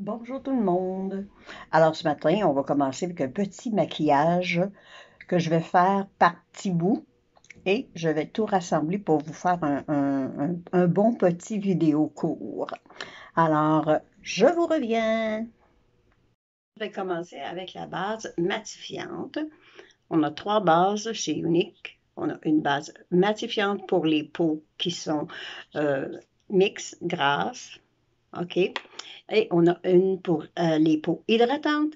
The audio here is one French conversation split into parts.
Bonjour tout le monde. Alors ce matin, on va commencer avec un petit maquillage que je vais faire par petits bouts et je vais tout rassembler pour vous faire un, bon petit vidéo court. Alors, je vous reviens. Je vais commencer avec la base matifiante. On a trois bases chez Unique. On a une base matifiante pour les peaux qui sont euh, mix grasses. OK? Et on a une pour euh, les peaux hydratantes,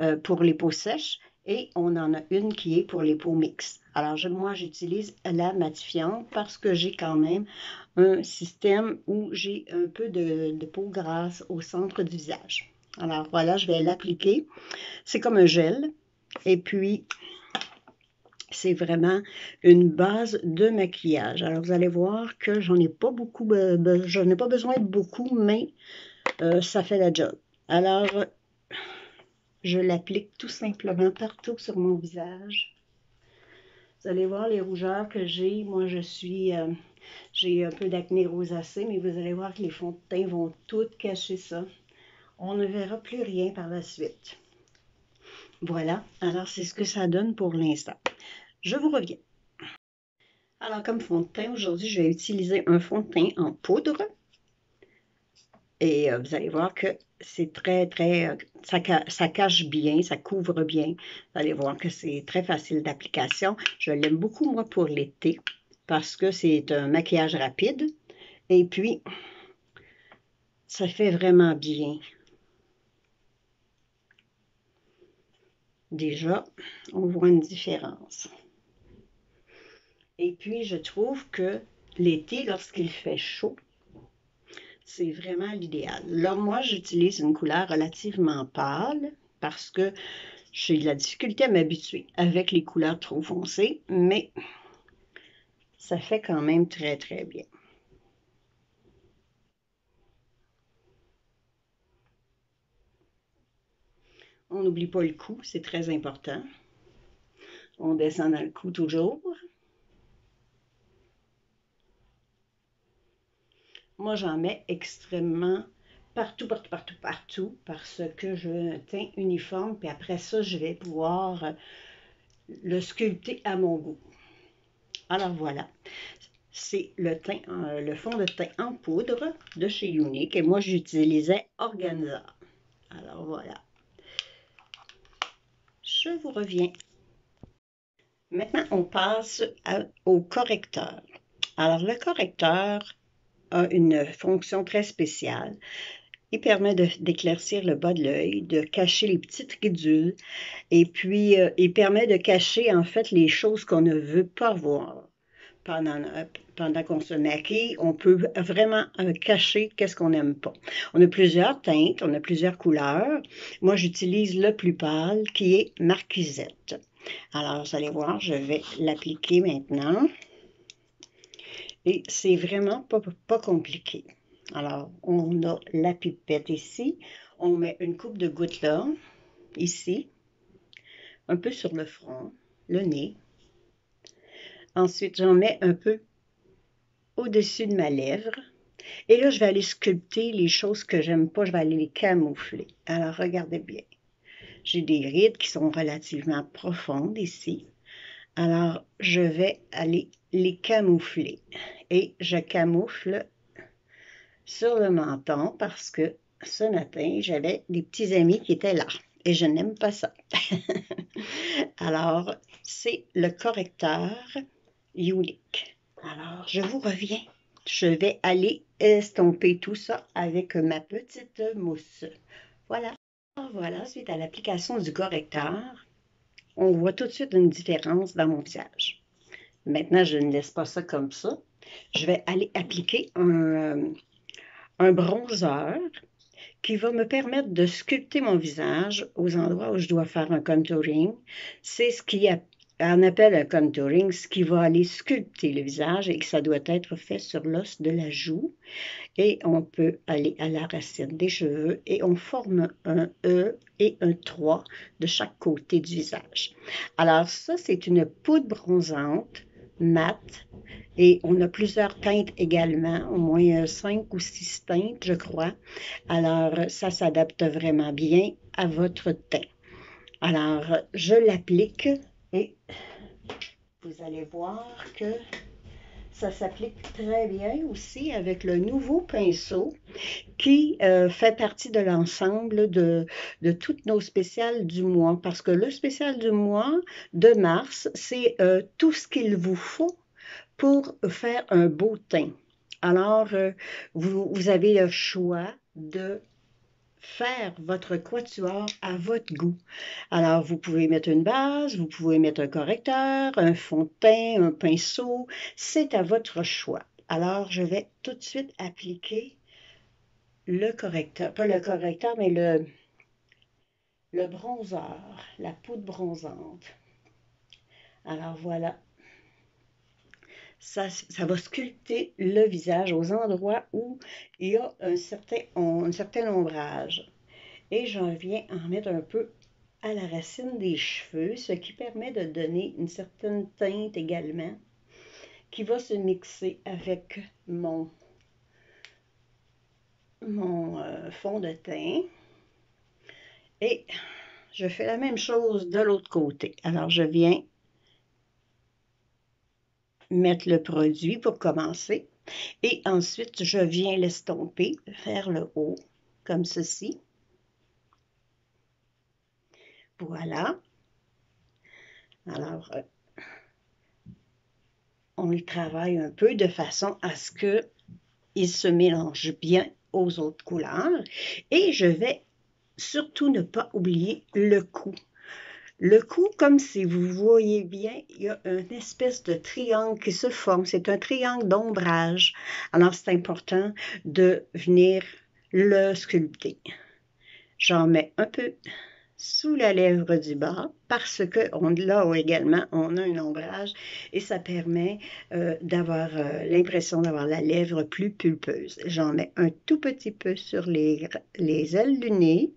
euh, pour les peaux sèches, et on en a une qui est pour les peaux mixtes. Alors, moi, j'utilise la matifiante parce que j'ai quand même un système où j'ai un peu de, de, peau grasse au centre du visage. Alors, voilà, je vais l'appliquer. C'est comme un gel. Et puis, c'est vraiment une base de maquillage. Alors, vous allez voir que j'en ai pas beaucoup, j'en ai pas besoin de beaucoup, mais euh, ça fait la job. Alors, je l'applique tout simplement partout sur mon visage. Vous allez voir les rougeurs que j'ai. Moi, je suis, euh, j'ai un peu d'acné rosacée, mais vous allez voir que les fonds de teint vont tout cacher ça. On ne verra plus rien par la suite. Voilà, alors c'est ce que ça donne pour l'instant. Je vous reviens. Alors, comme fond de teint, aujourd'hui, je vais utiliser un fond de teint en poudre. Et euh, vous allez voir que c'est très, très, euh, ça, ça, cache bien, ça couvre bien. Vous allez voir que c'est très facile d'application. Je l'aime beaucoup, moi, pour l'été, parce que c'est un maquillage rapide. Et puis, ça fait vraiment bien. Déjà, on voit une différence. Et puis, je trouve que l'été, lorsqu'il fait chaud, c'est vraiment l'idéal. Là, moi, j'utilise une couleur relativement pâle parce que j'ai de la difficulté à m'habituer avec les couleurs trop foncées, mais ça fait quand même très, très bien. On n'oublie pas le cou, c'est très important. On descend dans le cou toujours. Moi, j'en mets extrêmement partout, partout, partout, partout, parce que je un teint uniforme, puis après ça, je vais pouvoir euh, le sculpter à mon goût. Alors voilà, c'est le teint, euh, le fond de teint en poudre de chez Unique, et moi, j'utilisais Organza. Alors voilà. Je vous reviens. Maintenant, on passe au correcteur. Alors, le correcteur, une fonction très spéciale. Il permet d'éclaircir le bas de l'œil, de cacher les petites ridules, et puis euh, il permet de cacher en fait les choses qu'on ne veut pas voir. Pendant, euh, pendant qu'on se maquille, on peut vraiment euh, cacher qu'est-ce qu'on n'aime pas. On a plusieurs teintes, on a plusieurs couleurs. Moi, j'utilise le plus pâle qui est Marquisette. Alors, vous allez voir, je vais l'appliquer maintenant. Et c'est vraiment pas, compliqué. Alors, on a la pipette ici. On met une coupe de gouttes là, ici, un peu sur le front, le nez. Ensuite, j'en mets un peu au-dessus de ma lèvre. Et là, je vais aller sculpter les choses que j'aime pas. Je vais aller les camoufler. Alors, regardez bien. J'ai des rides qui sont relativement profondes ici. Alors, je vais aller les camoufler. Et je camoufle sur le menton parce que ce matin, j'avais des petits amis qui étaient là. Et je n'aime pas ça. Alors, c'est le correcteur unique. Alors, je vous reviens. Je vais aller estomper tout ça avec ma petite mousse. Voilà. Voilà, suite à l'application du correcteur, on voit tout de suite une différence dans mon visage. Maintenant, je ne laisse pas ça comme ça. Je vais aller appliquer un, un bronzer qui va me permettre de sculpter mon visage aux endroits où je dois faire un contouring. C'est ce qui on appelle un contouring, ce qui va aller sculpter le visage et que ça doit être fait sur l'os de la joue. Et on peut aller à la racine des cheveux et on forme un E et un 3 de chaque côté du visage. Alors ça, c'est une poudre bronzante mat. Et on a plusieurs teintes également, au moins cinq ou six teintes, je crois. Alors, ça s'adapte vraiment bien à votre teint. Alors, je l'applique et vous allez voir que ça s'applique très bien aussi avec le nouveau pinceau qui euh, fait partie de l'ensemble de, de, toutes nos spéciales du mois. Parce que le spécial du mois de mars, c'est euh, tout ce qu'il vous faut pour faire un beau teint. Alors, euh, vous, vous avez le choix de faire votre quatuor à votre goût. Alors, vous pouvez mettre une base, vous pouvez mettre un correcteur, un fond de teint, un pinceau. C'est à votre choix. Alors, je vais tout de suite appliquer le correcteur, pas le correcteur, mais le, le bronzeur, la poudre bronzante. Alors, voilà. Ça, va sculpter le visage aux endroits où il y a un certain, ombrage. Et j'en viens en mettre un peu à la racine des cheveux, ce qui permet de donner une certaine teinte également, qui va se mixer avec mon, mon euh, fond de teint. Et je fais la même chose de l'autre côté. Alors, je viens mettre le produit pour commencer. Et ensuite, je viens l'estomper vers le haut, comme ceci. Voilà. Alors, euh, on le travaille un peu de façon à ce que il se mélange bien aux autres couleurs. Et je vais surtout ne pas oublier le cou. Le cou, comme si vous voyez bien, il y a une espèce de triangle qui se forme. C'est un triangle d'ombrage. Alors, c'est important de venir le sculpter. J'en mets un peu sous la lèvre du bas parce que on, là également, on a un ombrage et ça permet euh, d'avoir euh, l'impression d'avoir la lèvre plus pulpeuse. J'en mets un tout petit peu sur les, les ailes du nez.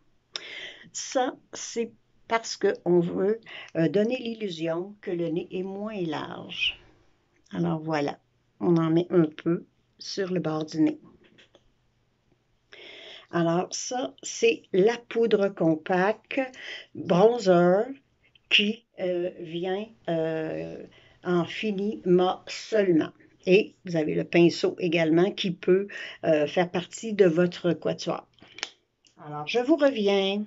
Ça, c'est parce qu'on veut euh, donner l'illusion que le nez est moins large. Alors voilà, on en met un peu sur le bord du nez. Alors ça, c'est la poudre compacte bronzer qui euh, vient euh, en fini mat seulement. Et vous avez le pinceau également qui peut faire partie de votre quatuor. Alors, je vous reviens.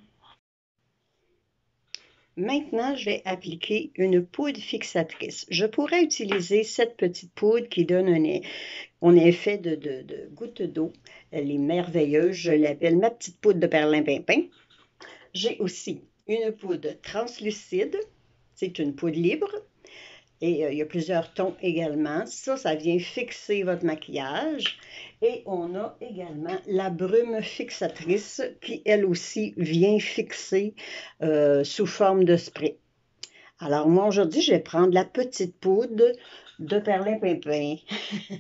Maintenant, je vais appliquer une poudre fixatrice. Je pourrais utiliser cette petite poudre qui donne un, effet de, goutte d'eau. Elle est merveilleuse. Je l'appelle ma petite poudre de perlimpinpin. J'ai aussi une poudre translucide. C'est une poudre libre. Et euh, il y a plusieurs tons également. Ça, ça vient fixer votre maquillage. Et on a également la brume fixatrice qui, elle aussi, vient fixer euh, sous forme de spray. Alors, moi, aujourd'hui, je vais prendre la petite poudre de perlimpinpin.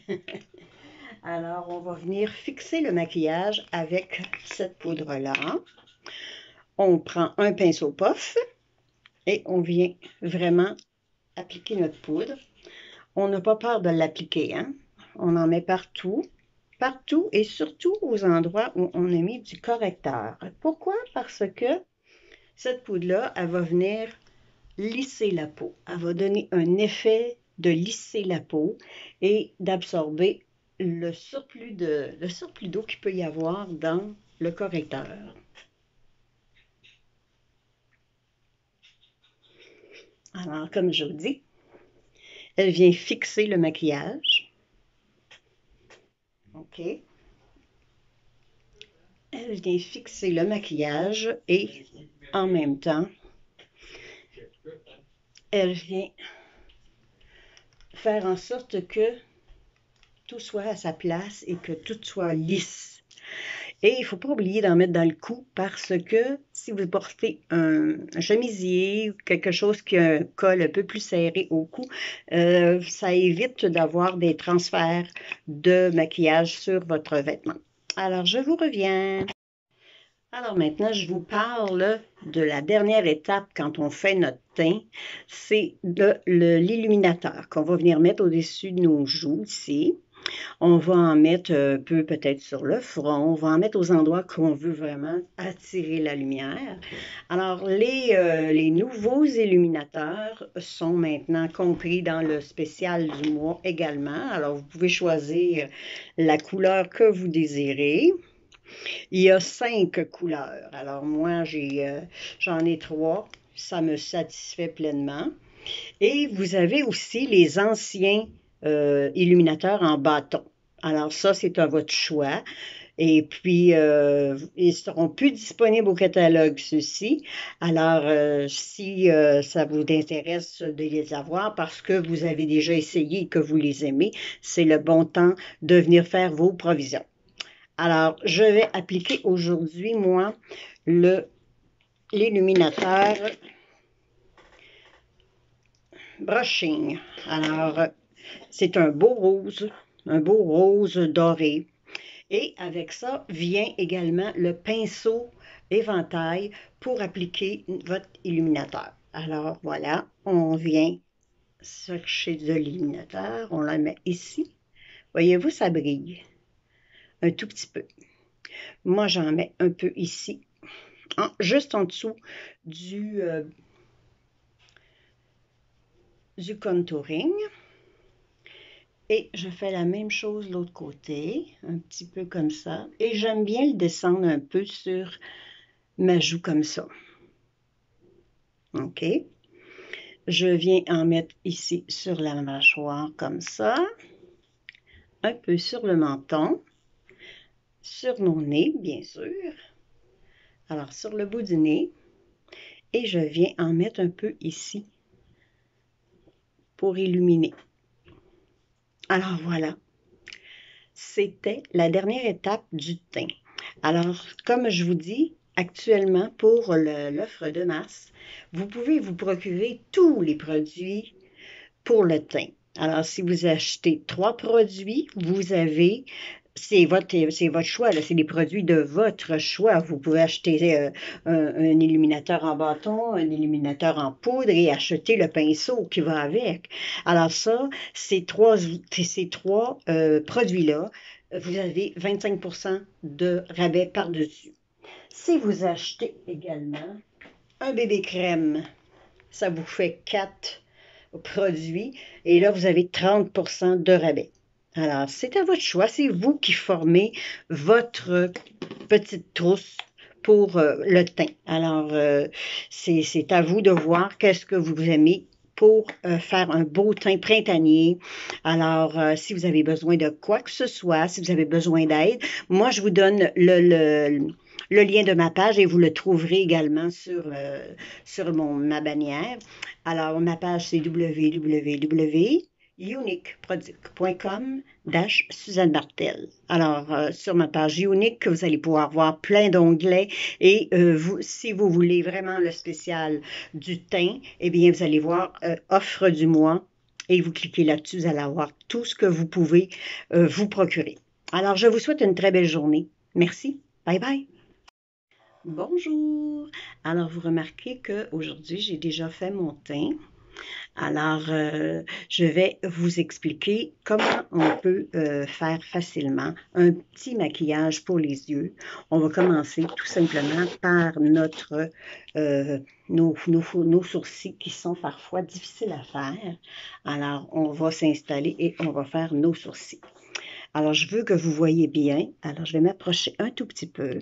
Alors, on va venir fixer le maquillage avec cette poudre-là. On prend un pinceau puff et on vient vraiment appliquer notre poudre. On n'a pas peur de l'appliquer, hein? On en met partout, partout et surtout aux endroits où on a mis du correcteur. Pourquoi? Parce que cette poudre-là, elle va venir lisser la peau. Elle va donner un effet de lisser la peau et d'absorber le surplus d'eau qu'il peut y avoir dans le correcteur. Alors, comme je vous dis, elle vient fixer le maquillage. OK. Elle vient fixer le maquillage et en même temps, elle vient faire en sorte que tout soit à sa place et que tout soit lisse. Et il ne faut pas oublier d'en mettre dans le cou parce que si vous portez un, chemisier ou quelque chose qui a un col un peu plus serré au cou, euh, ça évite d'avoir des transferts de maquillage sur votre vêtement. Alors, je vous reviens. Alors maintenant, je vous parle de la dernière étape quand on fait notre teint. C'est l'illuminateur qu'on va venir mettre au-dessus de nos joues ici. On va en mettre un peu peut-être sur le front. On va en mettre aux endroits qu'on veut vraiment attirer la lumière. Alors, les, euh, les nouveaux illuminateurs sont maintenant compris dans le spécial du mois également. Alors, vous pouvez choisir la couleur que vous désirez. Il y a cinq couleurs. Alors moi, euh, j'en ai trois. Ça me satisfait pleinement. Et vous avez aussi les anciens euh, illuminateurs en bâton. Alors ça, c'est à votre choix. Et puis, euh, ils seront plus disponibles au catalogue, ceux-ci. Alors, si ça vous intéresse de les avoir parce que vous avez déjà essayé et que vous les aimez, c'est le bon temps de venir faire vos provisions. Alors, je vais appliquer aujourd'hui, moi, l'illuminateur brushing. Alors, c'est un beau rose, un beau rose doré. Et avec ça vient également le pinceau éventail pour appliquer votre illuminateur. Alors voilà, on vient chercher de l'illuminateur, on la met ici. Voyez-vous, ça brille un tout petit peu. Moi, j'en mets un peu ici, juste en dessous du, euh, contouring. Et je fais la même chose l'autre côté, un petit peu comme ça. Et j'aime bien le descendre un peu sur ma joue comme ça. OK? Je viens en mettre ici sur la mâchoire comme ça, un peu sur le menton sur nos nez, bien sûr. Alors, sur le bout du nez. Et je viens en mettre un peu ici pour illuminer. Alors, voilà. C'était la dernière étape du teint. Alors, comme je vous dis, actuellement, pour l'offre de masse, vous pouvez vous procurer tous les produits pour le teint. Alors, si vous achetez trois produits, vous avez c'est votre, choix, c'est des produits de votre choix. Vous pouvez acheter euh, un, illuminateur en bâton, un illuminateur en poudre et acheter le pinceau qui va avec. Alors ça, ces trois, ces trois euh, produits-là, vous avez 25% de rabais par-dessus. Si vous achetez également un bébé crème, ça vous fait quatre produits et là, vous avez 30% de rabais. Alors, c'est à votre choix. C'est vous qui formez votre petite trousse pour euh, le teint. Alors, euh, c'est à vous de voir qu'est-ce que vous aimez pour euh, faire un beau teint printanier. Alors, si vous avez besoin de quoi que ce soit, si vous avez besoin d'aide, moi, je vous donne le, le, le, lien de ma page et vous le trouverez également sur, sur mon, ma bannière. Alors, ma page, c'est www uniqueproduct.com dash Suzanne Martel. Alors, euh, sur ma page Unique, vous allez pouvoir voir plein d'onglets et euh, vous, si vous voulez vraiment le spécial du teint, eh bien, vous allez voir euh, Offre du mois et vous cliquez là-dessus, vous allez avoir tout ce que vous pouvez vous procurer. Alors, je vous souhaite une très belle journée. Merci. Bye bye. Bonjour. Alors, vous remarquez qu'aujourd'hui, j'ai déjà fait mon teint. Alors, euh, je vais vous expliquer comment on peut euh, faire facilement un petit maquillage pour les yeux. On va commencer tout simplement par notre, euh, nos, nos, sourcils qui sont parfois difficiles à faire. Alors, on va s'installer et on va faire nos sourcils. Alors, je veux que vous voyez bien. Alors, je vais m'approcher un tout petit peu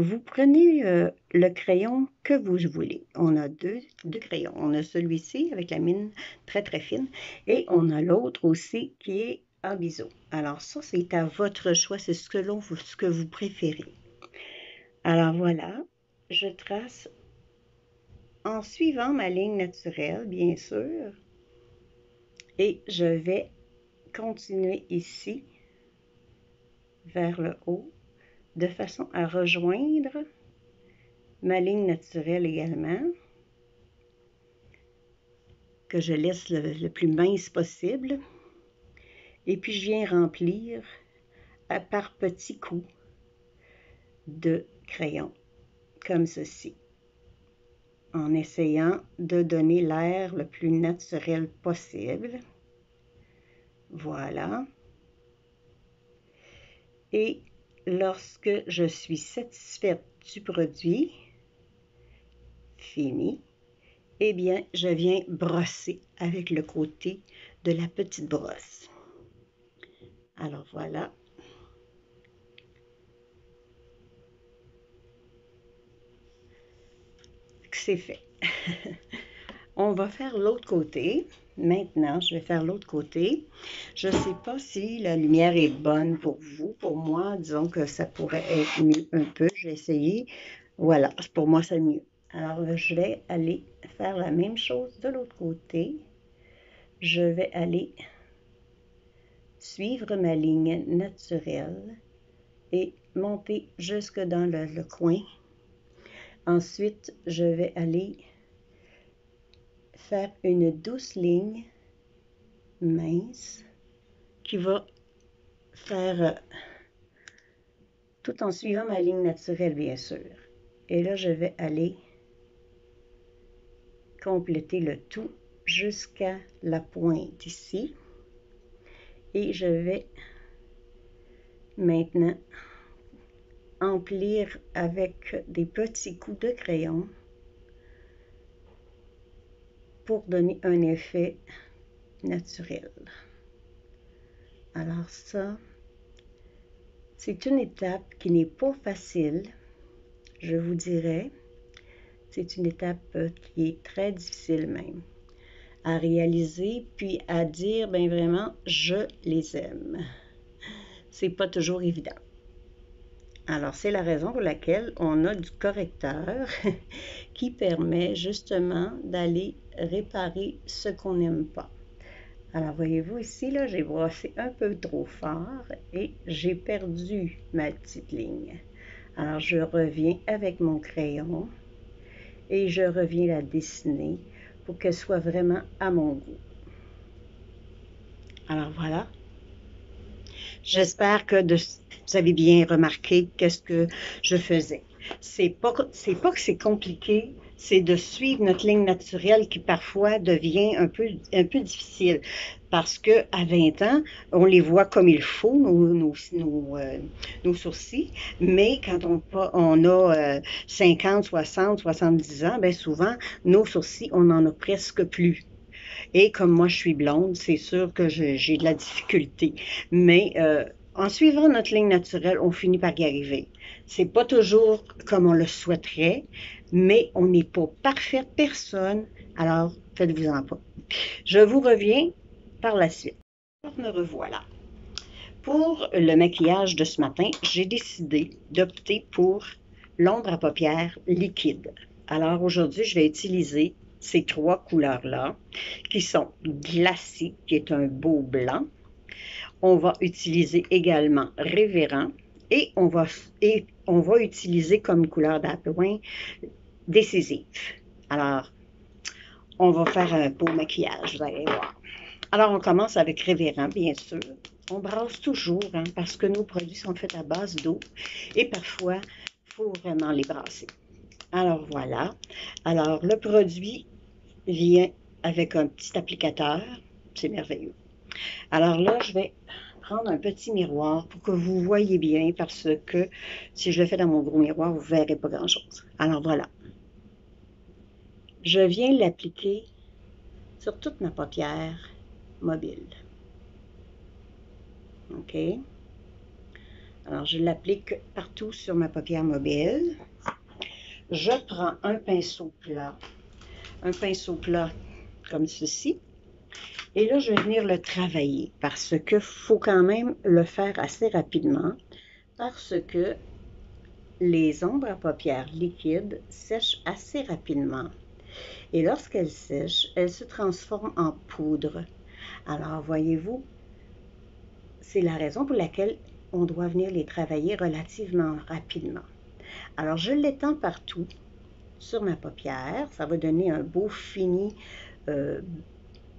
vous prenez euh, le crayon que vous voulez. On a deux, crayons. On a celui-ci avec la mine très très fine et on a l'autre aussi qui est en biseau. Alors ça, c'est à votre choix, c'est ce que vous préférez. Alors voilà, je trace en suivant ma ligne naturelle, bien sûr, et je vais continuer ici vers le haut de façon à rejoindre ma ligne naturelle également, que je laisse le, plus mince possible. Et puis je viens remplir à par petits coups de crayon, comme ceci, en essayant de donner l'air le plus naturel possible. Voilà. Et lorsque je suis satisfaite du produit fini, eh bien, je viens brosser avec le côté de la petite brosse. Alors voilà. C'est fait. On va faire l'autre côté. Maintenant, je vais faire l'autre côté. Je ne sais pas si la lumière est bonne pour vous. Pour moi, disons que ça pourrait être mieux un peu. Je vais essayer. Voilà, pour moi, c'est mieux. Alors, je vais aller faire la même chose de l'autre côté. Je vais aller suivre ma ligne naturelle et monter jusque dans le, le coin. Ensuite, je vais aller faire une douce ligne mince qui va faire euh, tout en suivant ma ligne naturelle bien sûr. Et là, je vais aller compléter le tout jusqu'à la pointe ici. Et je vais maintenant emplir avec des petits coups de crayon pour donner un effet naturel. Alors ça, c'est une étape qui n'est pas facile, je vous dirais. C'est une étape qui est très difficile même à réaliser, puis à dire, ben vraiment, je les aime. C'est pas toujours évident. Alors, c'est la raison pour laquelle on a du correcteur qui permet justement d'aller réparer ce qu'on n'aime pas. Alors, voyez-vous ici, là, j'ai brossé un peu trop fort et j'ai perdu ma petite ligne. Alors, je reviens avec mon crayon et je reviens la dessiner pour qu'elle soit vraiment à mon goût. Alors, voilà. J'espère que vous avez bien remarqué qu'est-ce que je faisais. C'est pas, c'est pas que c'est compliqué, c'est de suivre notre ligne naturelle qui parfois devient un peu, un peu difficile. Parce que à 20 ans, on les voit comme il faut, nos, nos, nos, euh, nos sourcils, mais quand on, on a 50, 60, 70 ans, ben souvent, nos sourcils, on n'en a presque plus. Et comme moi, je suis blonde, c'est sûr que j'ai de la difficulté. Mais euh, en suivant notre ligne naturelle, on finit par y arriver. C'est pas toujours comme on le souhaiterait, mais on n'est pas parfait personne. Alors, faites-vous-en pas. Je vous reviens par la suite. Me revoilà. Pour le maquillage de ce matin, j'ai décidé d'opter pour l'ombre à paupières liquide. Alors aujourd'hui, je vais utiliser ces trois couleurs-là, qui sont glacées, qui est un beau blanc. On va utiliser également révérend et on va, et on va utiliser comme couleur d'appoint décisive. Alors, on va faire un beau maquillage, vous allez voir. Alors, on commence avec révérend, bien sûr. On brasse toujours, hein, parce que nos produits sont faits à base d'eau et parfois, il faut vraiment les brasser. Alors voilà. Alors le produit vient avec un petit applicateur. C'est merveilleux. Alors là, je vais prendre un petit miroir pour que vous voyez bien parce que si je le fais dans mon gros miroir, vous ne verrez pas grand-chose. Alors voilà. Je viens l'appliquer sur toute ma paupière mobile. OK? Alors, je l'applique partout sur ma paupière mobile je prends un pinceau plat, un pinceau plat comme ceci, et là, je vais venir le travailler parce que faut quand même le faire assez rapidement parce que les ombres à paupières liquides sèchent assez rapidement. Et lorsqu'elles sèchent, elles se transforment en poudre. Alors, voyez-vous, c'est la raison pour laquelle on doit venir les travailler relativement rapidement. Alors, je l'étends partout sur ma paupière. Ça va donner un beau fini euh,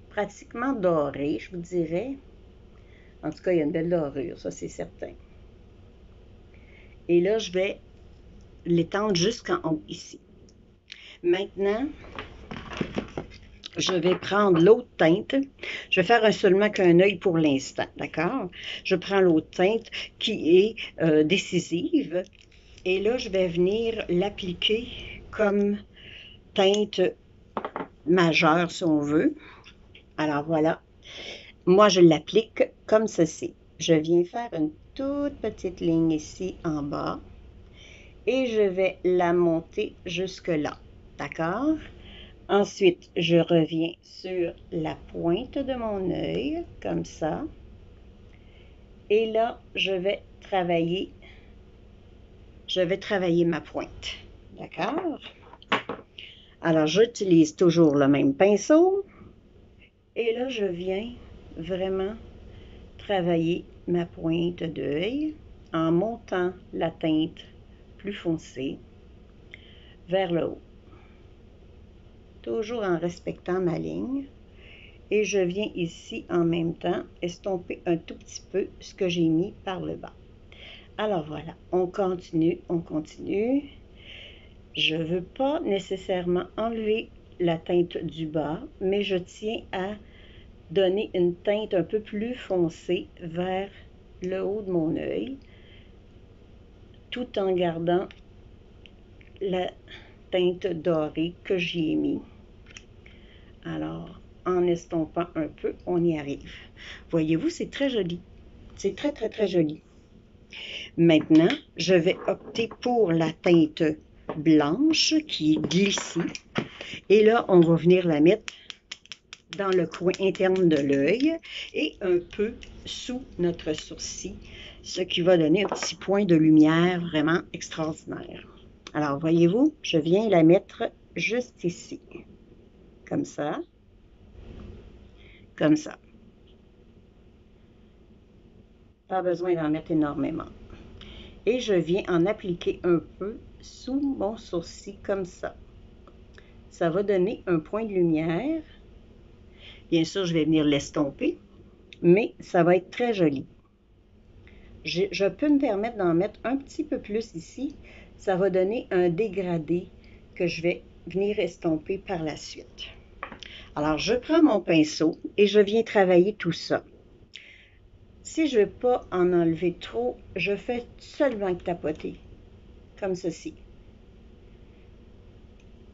pratiquement doré, je vous dirais. En tout cas, il y a une belle dorure, ça c'est certain. Et là, je vais l'étendre jusqu'en haut ici. Maintenant, je vais prendre l'autre teinte. Je vais faire un seulement qu'un œil pour l'instant, d'accord? Je prends l'autre teinte qui est euh, décisive. Et là, je vais venir l'appliquer comme teinte majeure, si on veut. Alors voilà. Moi, je l'applique comme ceci. Je viens faire une toute petite ligne ici en bas. Et je vais la monter jusque là. D'accord? Ensuite, je reviens sur la pointe de mon œil, comme ça. Et là, je vais travailler, je vais travailler ma pointe. D'accord? Alors, j'utilise toujours le même pinceau. Et là, je viens vraiment travailler ma pointe d'œil en montant la teinte plus foncée vers le haut toujours en respectant ma ligne. Et je viens ici en même temps estomper un tout petit peu ce que j'ai mis par le bas. Alors voilà, on continue, on continue. Je ne veux pas nécessairement enlever la teinte du bas, mais je tiens à donner une teinte un peu plus foncée vers le haut de mon œil, tout en gardant la teinte dorée que j'y ai mis. Alors, en estompant un peu, on y arrive. Voyez-vous, c'est très joli. C'est très, très, très joli. Maintenant, je vais opter pour la teinte blanche qui est glissée. Et là, on va venir la mettre dans le coin interne de l'œil et un peu sous notre sourcil, ce qui va donner un petit point de lumière vraiment extraordinaire. Alors, voyez-vous, je viens la mettre juste ici comme ça, comme ça. Pas besoin d'en mettre énormément. Et je viens en appliquer un peu sous mon sourcil comme ça. Ça va donner un point de lumière. Bien sûr, je vais venir l'estomper, mais ça va être très joli. Je, peux me permettre d'en mettre un petit peu plus ici. Ça va donner un dégradé que je vais venir estomper par la suite. Alors, je prends mon pinceau et je viens travailler tout ça. Si je ne veux pas en enlever trop, je fais seulement tapoter, comme ceci.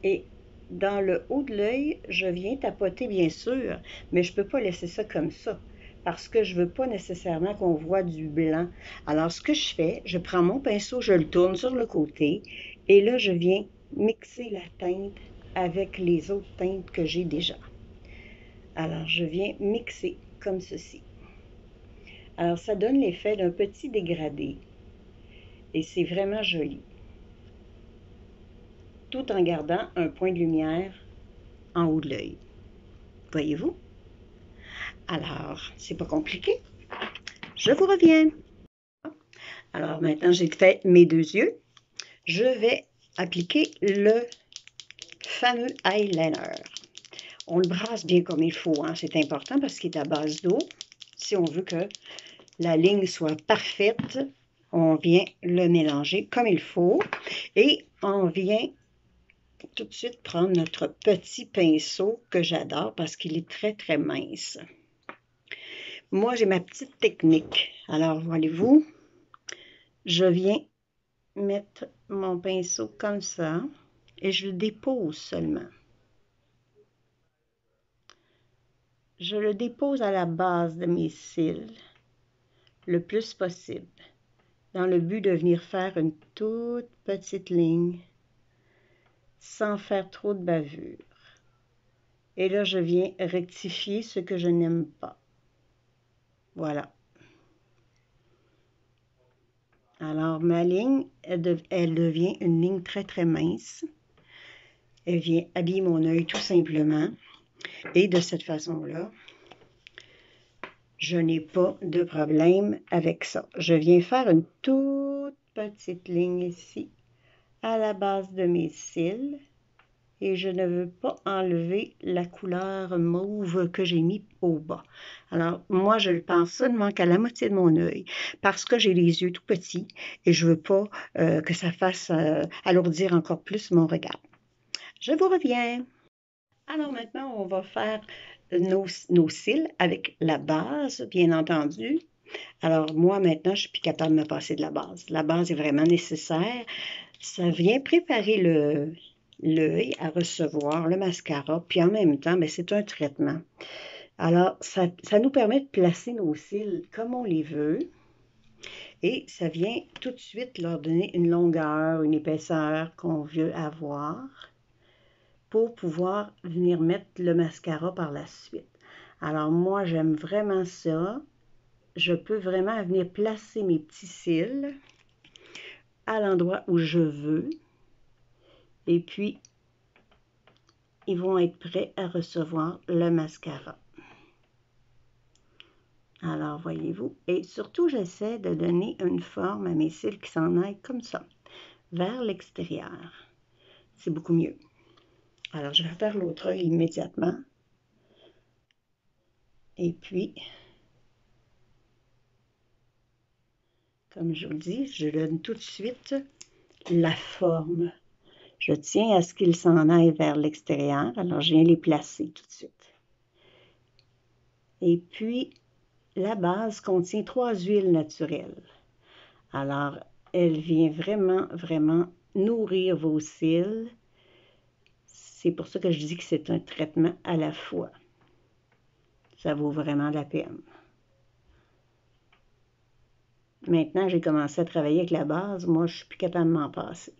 Et dans le haut de l'œil, je viens tapoter bien sûr, mais je ne peux pas laisser ça comme ça parce que je ne veux pas nécessairement qu'on voit du blanc. Alors, ce que je fais, je prends mon pinceau, je le tourne sur le côté et là, je viens mixer la teinte avec les autres teintes que j'ai déjà. Alors, je viens mixer comme ceci. Alors, ça donne l'effet d'un petit dégradé. Et c'est vraiment joli. Tout en gardant un point de lumière en haut de l'œil. Voyez-vous? Alors, c'est pas compliqué. Je vous reviens. Alors, maintenant, j'ai fait mes deux yeux. Je vais appliquer le fameux eyeliner. On le brasse bien comme il faut. Hein. C'est important parce qu'il est à base d'eau. Si on veut que la ligne soit parfaite, on vient le mélanger comme il faut. Et on vient tout de suite prendre notre petit pinceau que j'adore parce qu'il est très, très mince. Moi, j'ai ma petite technique. Alors, voyez-vous, je viens mettre mon pinceau comme ça et je le dépose seulement. Je le dépose à la base de mes cils le plus possible dans le but de venir faire une toute petite ligne sans faire trop de bavure. Et là, je viens rectifier ce que je n'aime pas. Voilà. Alors, ma ligne, elle, devient une ligne très, très mince. Elle vient habiller mon œil tout simplement. Et de cette façon-là, je n'ai pas de problème avec ça. Je viens faire une toute petite ligne ici, à la base de mes cils. et je ne veux pas enlever la couleur mauve que j'ai mis au bas. Alors, moi, je pense seulement qu'à la moitié de mon œil parce que j'ai les yeux tout petits et je veux pas euh, que ça fasse euh, alourdir encore plus mon regard. Je vous reviens. Alors maintenant, on va faire nos, cils avec la base, bien entendu. Alors moi, maintenant, je suis plus capable de me passer de la base. La base est vraiment nécessaire. Ça vient préparer l'œil à recevoir le mascara, puis en même temps, ben, c'est un traitement. Alors, ça, ça, nous permet de placer nos cils comme on les veut. Et ça vient tout de suite leur donner une longueur, une épaisseur qu'on veut avoir pour pouvoir venir mettre le mascara par la suite. Alors moi, j'aime vraiment ça. Je peux vraiment venir placer mes petits cils à l'endroit où je veux. Et puis, ils vont être prêts à recevoir le mascara. Alors, voyez-vous. Et surtout, j'essaie de donner une forme à mes cils qui s'en aillent comme ça, vers l'extérieur. C'est beaucoup mieux. Alors, je vais faire l'autre œil immédiatement. Et puis, comme je vous dis, je donne tout de suite la forme. Je tiens à ce qu'ils s'en aillent vers l'extérieur, alors je viens les placer tout de suite. Et puis, la base contient trois huiles naturelles. Alors, elle vient vraiment, vraiment nourrir vos cils. C'est pour ça que je dis que c'est un traitement à la fois. Ça vaut vraiment la peine. Maintenant, j'ai commencé à travailler avec la base. Moi, je suis plus capable de m'en passer.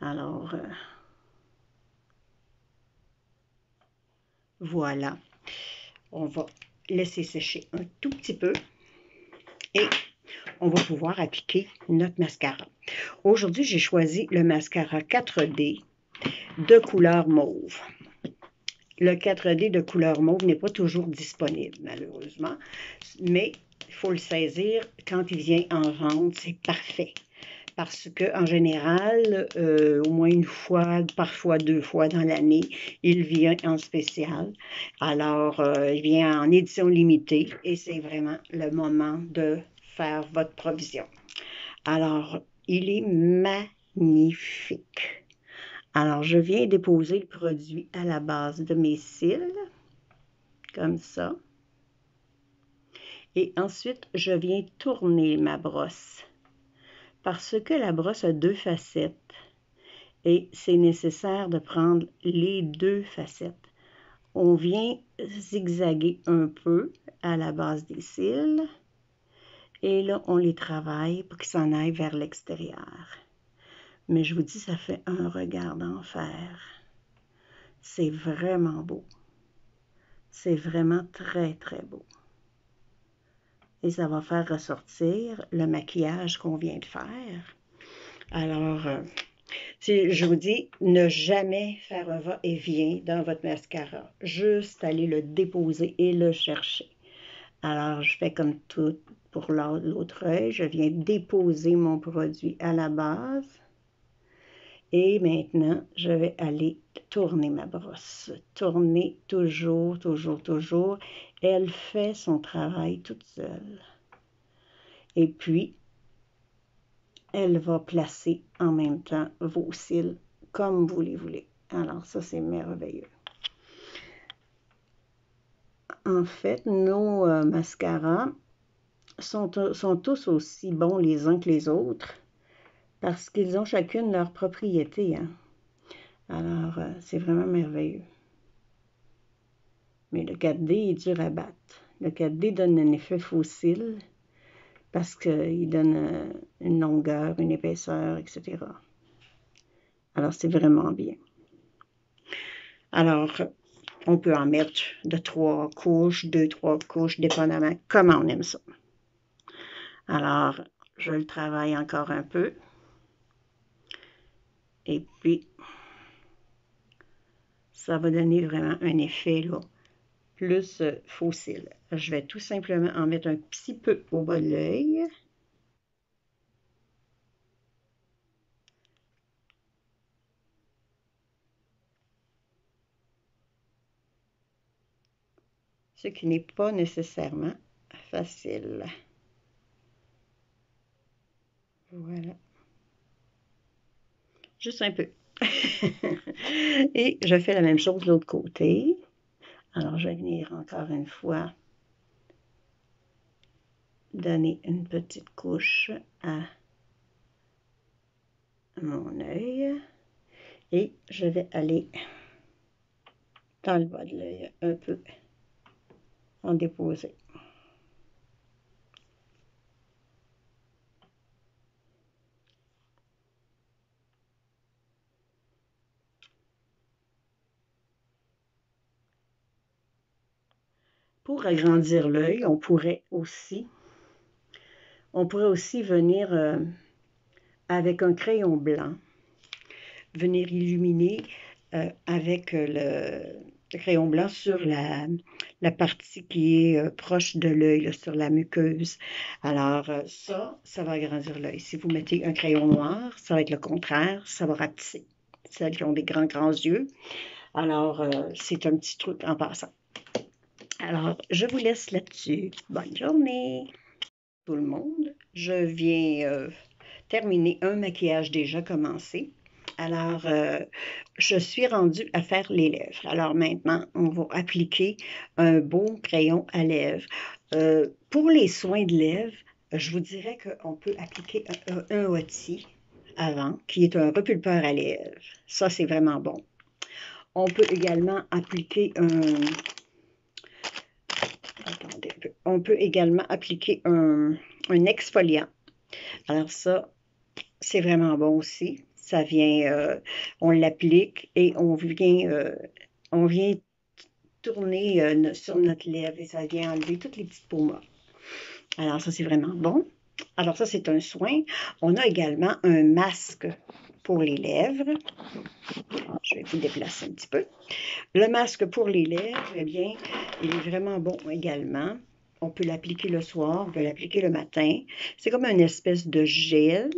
Alors, euh, voilà. On va laisser sécher un tout petit peu et on va pouvoir appliquer notre mascara. Aujourd'hui, j'ai choisi le mascara 4D de couleur mauve. Le 4D de couleur mauve n'est pas toujours disponible, malheureusement, mais il faut le saisir quand il vient en vente, c'est parfait parce qu'en général, euh, au moins une fois, parfois deux fois dans l'année, il vient en spécial. Alors, euh, il vient en édition limitée et c'est vraiment le moment de faire votre provision. Alors, il est magnifique. Alors, je viens déposer le produit à la base de mes cils, comme ça. Et ensuite, je viens tourner ma brosse parce que la brosse a deux facettes et c'est nécessaire de prendre les deux facettes. On vient zigzaguer un peu à la base des cils et là, on les travaille pour qu'ils s'en aillent vers l'extérieur. Mais je vous dis, ça fait un regard d'enfer. C'est vraiment beau. C'est vraiment très, très beau et ça va faire ressortir le maquillage qu'on vient de faire. Alors, euh, je vous dis, ne jamais faire un va-et-vient dans votre mascara. Juste aller le déposer et le chercher. Alors, je fais comme tout pour l'autre œil. Je viens déposer mon produit à la base. Et maintenant, je vais aller tourner ma brosse. Tourner toujours, toujours, toujours. Elle fait son travail toute seule. Et puis, elle va placer en même temps vos cils comme vous les voulez. Alors ça, c'est merveilleux. En fait, nos euh, mascaras sont, sont tous aussi bons les uns que les autres parce qu'ils ont chacune leur propriété. Hein. Alors, euh, c'est vraiment merveilleux. Mais le 4D est dur à battre. Le 4D donne un effet fossile parce qu'il donne euh, une longueur, une épaisseur, etc. Alors, c'est vraiment bien. Alors, on peut en mettre de trois couches, deux, trois couches, dépendamment comment on aime ça. Alors, je le travaille encore un peu. Et puis, ça va donner vraiment un effet là, plus euh, fossile. Je vais tout simplement en mettre un petit peu au bas de l'œil. ce qui n'est pas nécessairement facile. Voilà. Juste un peu. Et je fais la même chose de l'autre côté. Alors, je vais venir encore une fois donner une petite couche à mon œil et je vais aller dans le bas de l'œil un peu en déposer. Agrandir l'œil, on pourrait aussi on pourrait aussi venir euh, avec un crayon blanc, venir illuminer euh, avec le, crayon blanc sur la, partie qui est euh, proche de l'œil, sur la muqueuse. Alors ça, ça va agrandir l'œil. Si vous mettez un crayon noir, ça va être le contraire, ça va rapetisser. Celles qui ont des grands, grands yeux. Alors, c'est un petit truc en passant. Alors, je vous laisse là-dessus. Bonne journée! tout le monde. Je viens euh, terminer un maquillage déjà commencé. Alors, euh, je suis rendue à faire les lèvres. Alors maintenant, on va appliquer un beau crayon à lèvres. Euh, pour les soins de lèvres, je vous dirais qu'on peut appliquer un, un, avant, qui est un repulpeur à lèvres. Ça, c'est vraiment bon. On peut également appliquer un, on peut également appliquer un, exfoliant. Alors ça, c'est vraiment bon aussi. Ça vient, euh, on l'applique et on vient, euh, tourner euh, sur notre lèvre et ça vient enlever toutes les petites peaux Alors ça, c'est vraiment bon. Alors ça, c'est un soin. On a également un masque pour les lèvres. Je vais vous déplacer un petit peu. Le masque pour les lèvres, eh bien, il est vraiment bon également. On peut l'appliquer le soir, on peut l'appliquer le matin. C'est comme une espèce de gel.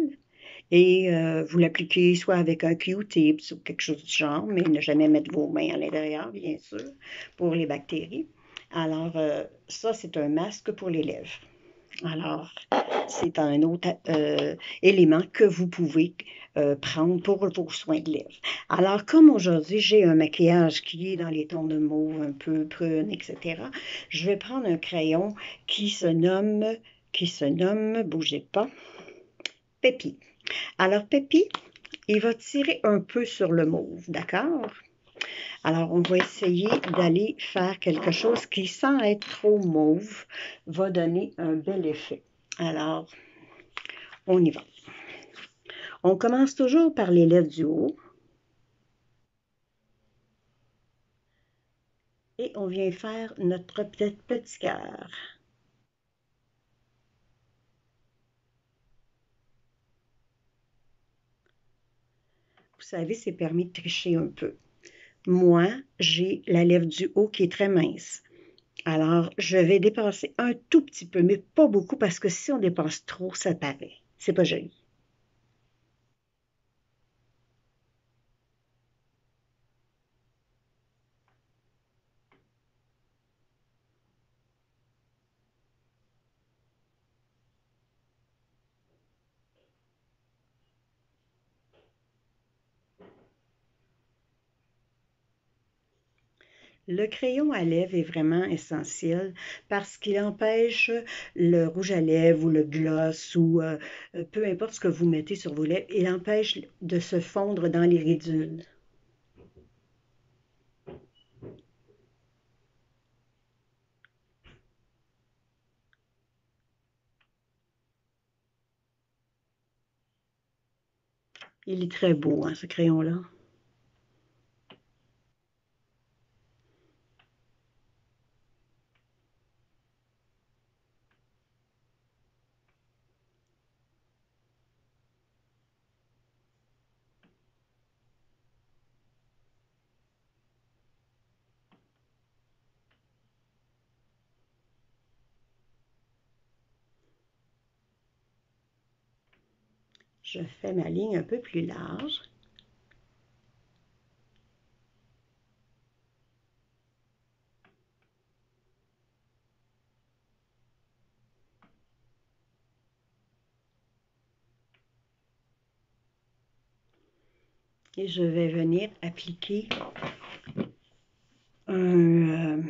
Et euh, vous l'appliquez soit avec un Q-tips ou quelque chose du genre, mais ne jamais mettre vos mains à l'intérieur, bien sûr, pour les bactéries. Alors, euh, ça, c'est un masque pour les lèvres. Alors, c'est un autre euh, élément que vous pouvez euh, prendre pour vos soins de lèvres. Alors, comme aujourd'hui, j'ai un maquillage qui est dans les tons de mauve, un peu prune, etc., je vais prendre un crayon qui se nomme, qui se nomme, bougez pas, Pépi. Alors, Pépi, il va tirer un peu sur le mauve, d'accord? Alors, on va essayer d'aller faire quelque chose qui, sans être trop mauve, va donner un bel effet. Alors, on y va. On commence toujours par les lèvres du haut. Et on vient faire notre petit cœur. Vous savez, c'est permis de tricher un peu. Moi, j'ai la lèvre du haut qui est très mince. Alors, je vais dépasser un tout petit peu, mais pas beaucoup, parce que si on dépasse trop, ça paraît. C'est pas joli. Le crayon à lèvres est vraiment essentiel parce qu'il empêche le rouge à lèvres ou le gloss ou euh, peu importe ce que vous mettez sur vos lèvres, il empêche de se fondre dans les ridules. Il est très beau, hein, ce crayon-là. je fais ma ligne un peu plus large. Et je vais venir appliquer un,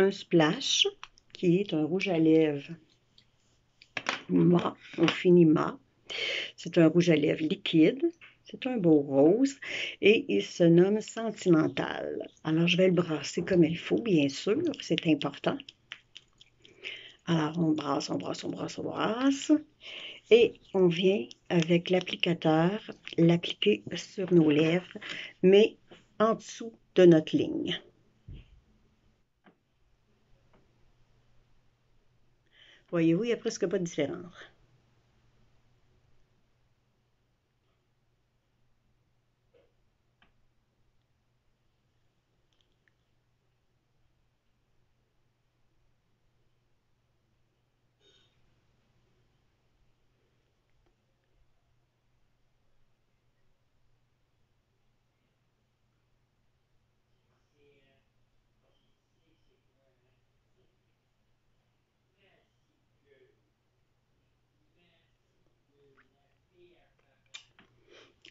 euh, splash qui est un rouge à lèvres mat, on finit mat. C'est un rouge à lèvres liquide. C'est un beau rose et il se nomme Sentimental. Alors, je vais le brasser comme il faut, bien sûr, c'est important. Alors, on brasse, on brasse, on brasse, on brasse. Et on vient avec l'applicateur l'appliquer sur nos lèvres, mais en dessous de notre ligne. Voyez-vous, il n'y a presque pas de différence.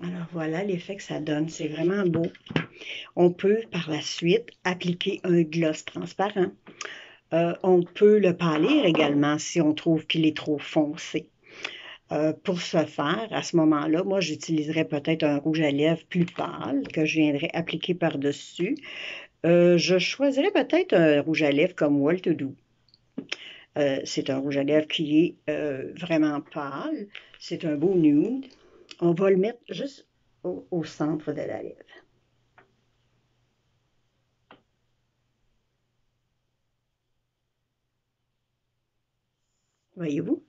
Alors voilà l'effet que ça donne, c'est vraiment beau. On peut par la suite appliquer un gloss transparent. Euh, on peut le pâlir également si on trouve qu'il est trop foncé. Euh, pour ce faire, à ce moment-là, moi, j'utiliserais peut-être un rouge à lèvres plus pâle que je viendrais appliquer par-dessus. Euh, je choisirais peut-être un rouge à lèvres comme Walt Do. c'est un rouge à lèvres qui est vraiment pâle. C'est un beau nude on va le mettre juste au, centre de la lèvre. Voyez-vous?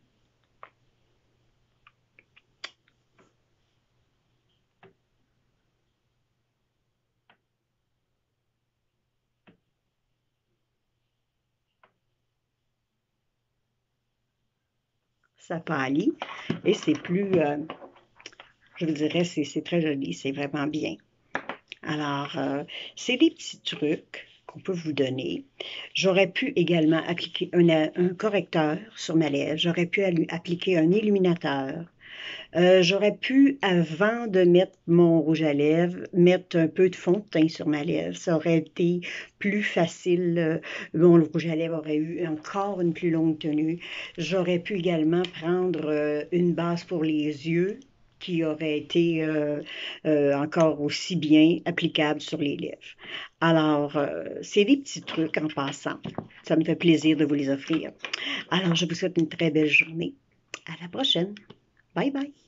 Ça pâlit et c'est plus, euh, je vous dirais, c'est très joli, c'est vraiment bien. Alors, euh, c'est des petits trucs qu'on peut vous donner. J'aurais pu également appliquer un, correcteur sur ma lèvre. J'aurais pu appliquer un illuminateur. Euh, j'aurais pu, avant de mettre mon rouge à lèvres, mettre un peu de fond de teint sur ma lèvre. Ça aurait été plus facile. Mon rouge à lèvres aurait eu encore une plus longue tenue. J'aurais pu également prendre euh, une base pour les yeux qui aurait été euh, euh, encore aussi bien applicable sur les lèvres. Alors, euh, c'est des petits trucs en passant. Ça me fait plaisir de vous les offrir. Alors, je vous souhaite une très belle journée. À la prochaine. Bye bye.